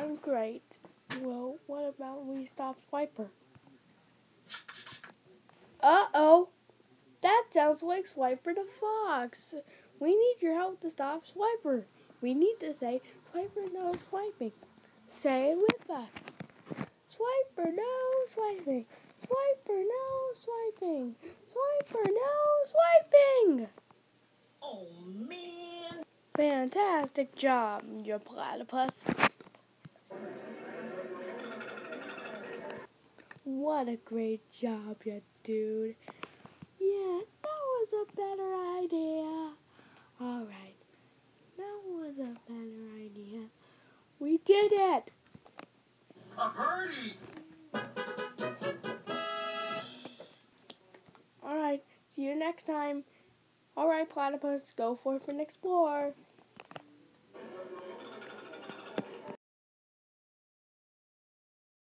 I'm great. Well, what about we stop Swiper? Uh-oh. That sounds like Swiper the Fox. We need your help to stop Swiper. We need to say, Swiper no swiping. Say it with us. Swiper no swiping. Swiper no swiping. Swiper no swiping. Oh man! Fantastic job, you platypus. What a great job, you dude. Yeah, that was a better idea. Alright, that was a better idea. We did it! A birdie! Alright, see you next time. Alright, platypus, go forth and explore.